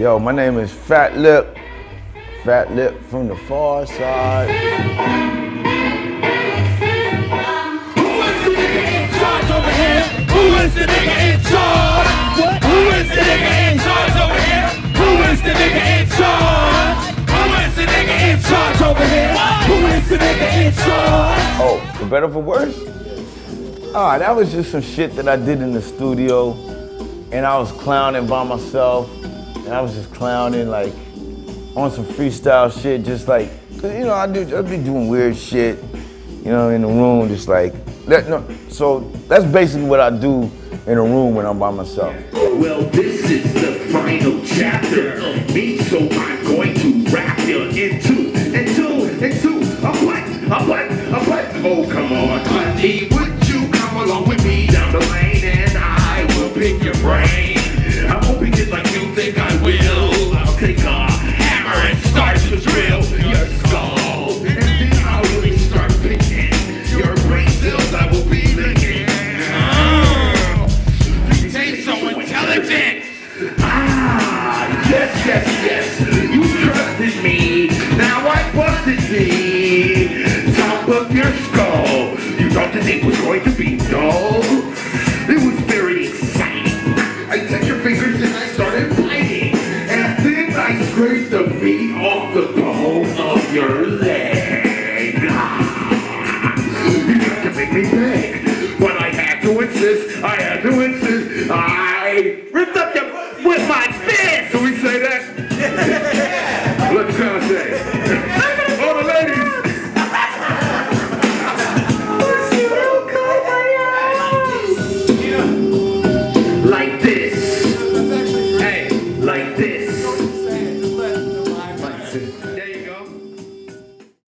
Yo, my name is Fatlip. Fat Lip from the Pharcyde. Who is the nigga in charge over here? Who is the nigga in charge? What? Who is the nigga in charge over here? Who is the nigga in charge? Who is the nigga in charge over here? Who is the nigga in charge? Oh, for better for worse? Ah, that was just some shit that I did in the studio. And I was clowning by myself. And I was just clowning like on some freestyle shit, just like, cause you know, I do I be doing weird shit, you know, in the room, just like that no, so that's basically what I do in a room when I'm by myself. Well, this is the final chapter of me, so I'm going to wrap you into, into, into a what, a what, a what? Oh, come on, honey, would you come along with me down the lane and I will pick your brain? Yes, yes, yes, you trusted me. Now I busted me. Top of your skull. You thought the date was going to be dull. It was very exciting. I touched your fingers and I started biting. And then I scraped the meat off the bone of your leg. You tried to make me beg. But I had to insist. I had to insist. I ripped